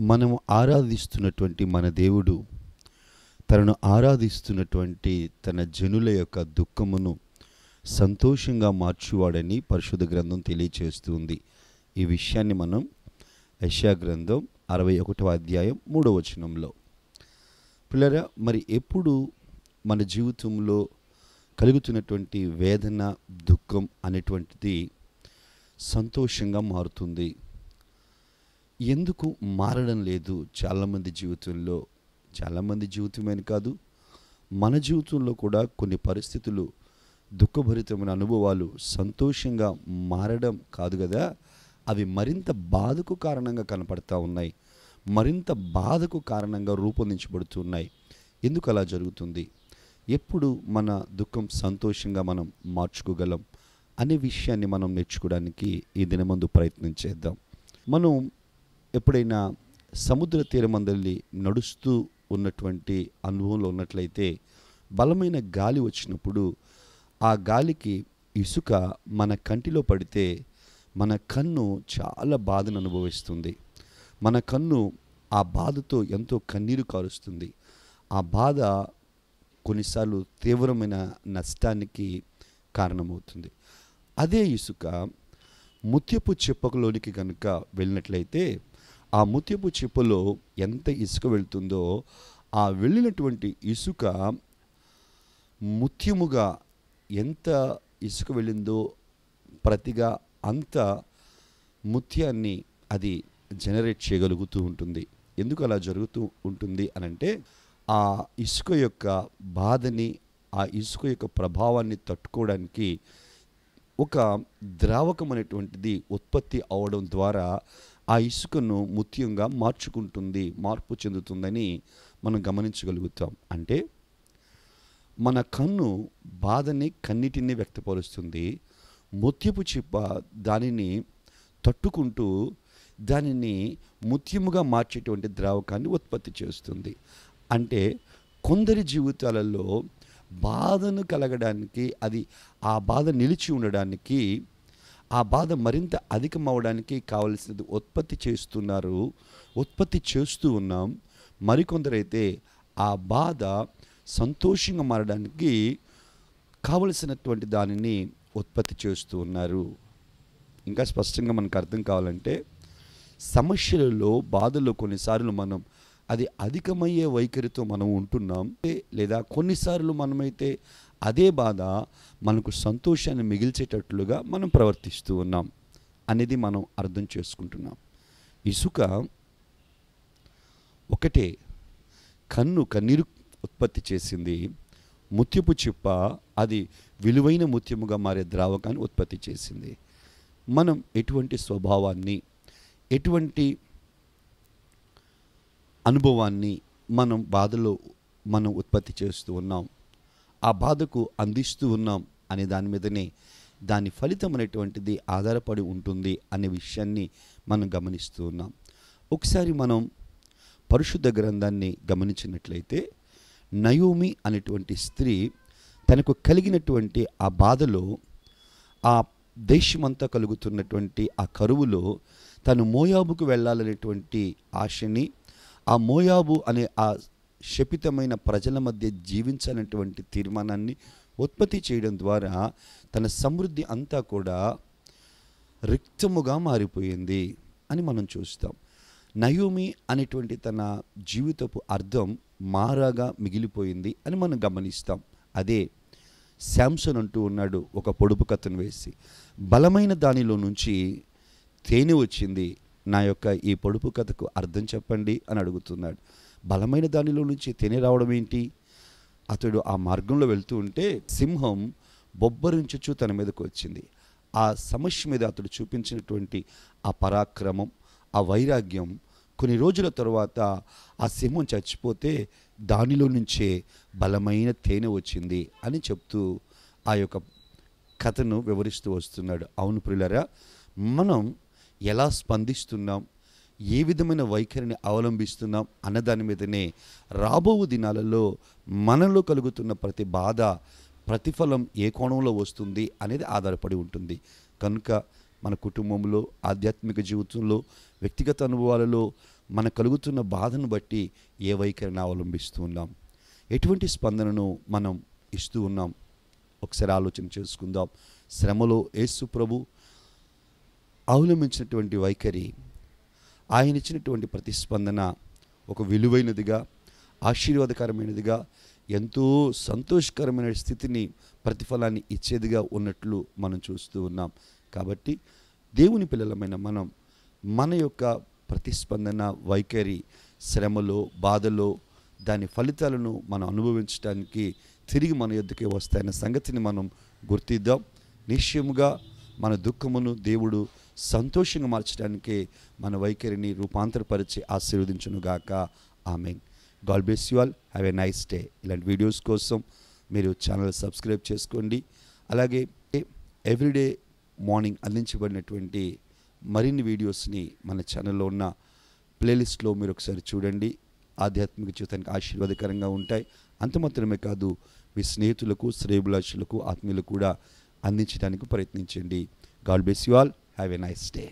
మనము ఆరాధిస్తున్నటువంటి మన దేవుడు తనను ఆరాధిస్తున్నటువంటి తన జనుల యొక్క దుఃఖమును సంతోషంగా మార్చువాడని పరిశుద్ధ గ్రంథం తెలియచేస్తుంది. ఈ విషయాన్ని మనం యశా గ్రంథం అరవై ఒకటవ అధ్యాయం మూడవ వచనంలో. పిల్లరా మరి ఎప్పుడు మన జీవితంలో కలుగుతున్నటువంటి వేదన దుఃఖం అనేటువంటిది సంతోషంగా మారుతుంది? ఎందుకు మారడం లేదు చాలామంది జీవితంలో? చాలామంది జీవితమని కాదు. మన జీవితంలో కూడా కొన్ని పరిస్థితులు దుఃఖభరితమైన అనుభవాలు సంతోషంగా మారడం కాదు కదా. అవి మరింత బాధకు కారణంగా కనపడతా ఉన్నాయి. మరింత బాధకు కారణంగా రూపొందించబడుతున్నాయి ఎందుకు అలా జరుగుతుంది? ఎప్పుడు మన దుఃఖం సంతోషంగా మనం మార్చుకోగలం అనే విషయాన్ని మనం నేర్చుకోవడానికి ఈ దినమందు ప్రయత్నం చేద్దాం. మనం ఎప్పుడైనా సముద్ర తీరమందలి నడుస్తూ ఉన్నటువంటి అనుభవంలో ఉన్నట్లయితే బలమైన గాలి వచ్చినప్పుడు ఆ గాలికి ఇసుక మన కంటిలో పడితే మన కన్ను చాలా బాధను అనుభవిస్తుంది. మన కన్ను ఆ బాధతో ఎంతో కన్నీరు కారుస్తుంది. ఆ బాధ కొన్నిసార్లు తీవ్రమైన నష్టానికి కారణమవుతుంది. అదే ఇసుక ముత్యపు చెప్పకలోనికి కనుక వెళ్ళినట్లయితే ఆ ముత్యపు చిప్పలో ఎంత ఇసుక వెళ్తుందో ఆ వెళ్ళినటువంటి ఇసుక ముత్యముగా ఎంత ఇసుక వెళ్ళిందో ప్రతిగా అంత ముత్యాన్ని అది జనరేట్ చేయగలుగుతూ ఉంటుంది. ఎందుకు అలా జరుగుతూ ఉంటుంది అనంటే ఆ ఇసుక యొక్క బాధని ఆ ఇసుక యొక్క ప్రభావాన్ని తట్టుకోవడానికి ఒక ద్రావకం అనేటువంటిది ఉత్పత్తి అవడం ద్వారా ఆ ఇసుకను ముత్యంగా మార్చుకుంటుంది మార్పు చెందుతుందని మనం గమనించగలుగుతాం. అంటే మన కన్ను బాధని కన్నిటిని వ్యక్తపరుస్తుంది. ముత్యపు చిప్ప దానిని తట్టుకుంటూ దానిని ముత్యముగా మార్చేటువంటి ద్రావకాన్ని ఉత్పత్తి చేస్తుంది. అంటే కొందరి జీవితాలలో బాధను కలగడానికి అది ఆ బాధ నిలిచి ఉండడానికి ఆ బాధ మరింత అధికమవడానికి కావలసినది ఉత్పత్తి చేస్తున్నారు ఉత్పత్తి చేస్తూ ఉన్నాం. మరికొందరైతే ఆ బాధ సంతోషంగా మారడానికి కావలసినటువంటి దానిని ఉత్పత్తి చేస్తూ ఉన్నారు. ఇంకా స్పష్టంగా మనకు అర్థం కావాలంటే సమస్యలలో బాధలో కొన్నిసార్లు మనం అది అధికమయ్యే వైఖరితో మనం ఉంటున్నాం. లేదా కొన్నిసార్లు మనమైతే అదే బాధ మనకు సంతోషాన్ని మిగిల్చేటట్లుగా మనం ప్రవర్తిస్తూ ఉన్నాం అనేది మనం అర్థం చేసుకుంటున్నాం. ఇసుక ఒకటే కన్ను కన్నీరు ఉత్పత్తి చేసింది. ముత్యపు చిప్ప అది విలువైన ముత్యముగా మారే ద్రావకాన్ని ఉత్పత్తి చేసింది. మనం ఎటువంటి స్వభావాన్ని ఎటువంటి అనుభవాన్ని మనం బాధలో మనం ఉత్పత్తి చేస్తూ ఉన్నాం? ఆ బాధకు అందిస్తూ ఉన్నాం అనే దాని మీదనే దాని ఫలితం అనేటువంటిది ఆధారపడి ఉంటుంది అనే విషయాన్ని మనం గమనిస్తూ ఉన్నాం. ఒకసారి మనం పరిశుద్ధ గ్రంథాన్ని గమనించినట్లయితే నయోమి అనేటువంటి స్త్రీ తనకు కలిగినటువంటి ఆ బాధలో ఆ దేశమంతా కలుగుతున్నటువంటి ఆ కరువులో తను మోయాబుకు వెళ్ళాలనేటువంటి ఆశని ఆ మోయాబు అనే ఆ శపితమైన ప్రజల మధ్య జీవించాలనేటువంటి తీర్మానాన్ని ఉత్పత్తి చేయడం ద్వారా తన సమృద్ధి అంతా కూడా రిక్తముగా మారిపోయింది అని మనం చూస్తాం. నయోమి అనేటువంటి తన జీవితపు అర్థం మారాగా మిగిలిపోయింది అని మనం గమనిస్తాం. అదే శాంసన్ అంటూ ఉన్నాడు ఒక పొడుపు కథను వేసి. బలమైన దానిలో నుంచి తేనె వచ్చింది. నా యొక్క ఈ పొడుపు కథకు అర్థం చెప్పండి అని అడుగుతున్నాడు. బలమైన దానిలో నుంచి తేనె రావడం ఏంటి? అతడు ఆ మార్గంలో వెళ్తూ ఉంటే సింహం బొబ్బరించుచు తన మీదకు వచ్చింది. ఆ సమస్య మీద అతడు చూపించినటువంటి ఆ పరాక్రమం ఆ వైరాగ్యం కొన్ని రోజుల తర్వాత ఆ సింహం చచ్చిపోతే దానిలో నుంచే బలమైన తేనె వచ్చింది అని చెప్తూ ఆ యొక్క కథను వివరిస్తూ వస్తున్నాడు. అవును ప్రియులరా మనం ఎలా స్పందిస్తున్నాం? ఏ విధమైన వైఖరిని అవలంబిస్తున్నాం అన్న దాని మీదనే రాబో దినాలలో మనలో కలుగుతున్న ప్రతి బాధ ప్రతిఫలం ఏ కోణంలో వస్తుంది అనేది ఆధారపడి ఉంటుంది. కనుక మన కుటుంబంలో ఆధ్యాత్మిక జీవితంలో వ్యక్తిగత అనుభవాలలో మన కలుగుతున్న బాధను బట్టి ఏ వైఖరిని అవలంబిస్తూ ఉన్నాం ఎటువంటి స్పందనను మనం ఇస్తూ ఉన్నాం? ఒకసారి ఆలోచన చేసుకుందాం. శ్రమలో యేసు ప్రభు అవలంబించినటువంటి వైఖరి ఆయన ఇచ్చినటువంటి ప్రతిస్పందన ఒక విలువైనదిగా ఆశీర్వాదకరమైనదిగా ఎంతో సంతోషకరమైన స్థితిని ప్రతిఫలాన్ని ఇచ్చేదిగా ఉన్నట్లు మనం చూస్తూ ఉన్నాం. కాబట్టి దేవుని పిల్లలమైన మనం మన యొక్క ప్రతిస్పందన వైఖరి శ్రమలో బాధలో దాని ఫలితాలను మనం అనుభవించడానికి తిరిగి మన యొద్దకే వస్తాయన్న సంగతిని మనం గుర్తిద్దాం. నిశ్చయముగా మన దుఃఖమును దేవుడు సంతోషంగా మార్చడానికి మన వైఖరిని రూపాంతరపరిచి ఆశీర్వదించునుగాక. Amen. God bless you all. Have a nice day. ఇలాంటి వీడియోస్ కోసం మీరు ఛానల్ సబ్స్క్రైబ్ చేసుకోండి. అలాగే ఎవ్రీడే మార్నింగ్ అందించబడినటువంటి మరిన్ని వీడియోస్ని మన ఛానల్లో ఉన్న ప్లేలిస్ట్లో మీరు ఒకసారి చూడండి. ఆధ్యాత్మిక జీవితానికి ఆశీర్వాదకరంగా ఉంటాయి. అంత మాత్రమే కాదు మీ స్నేహితులకు శ్రేయభిలాషులకు ఆత్మీయులకు కూడా అందించడానికి ప్రయత్నించండి. God bless you all. Have a nice day